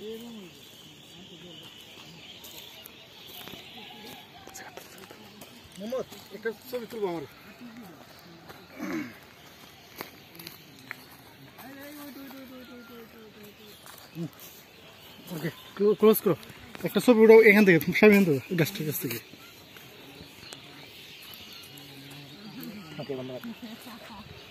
ver onde? Mamãe, é que eu soube tudo agora. Ok, close, close. É que eu soube o que eu vou fazer. Eu vou fazer isso aqui. Ok, vamos lá. Ok, vamos lá.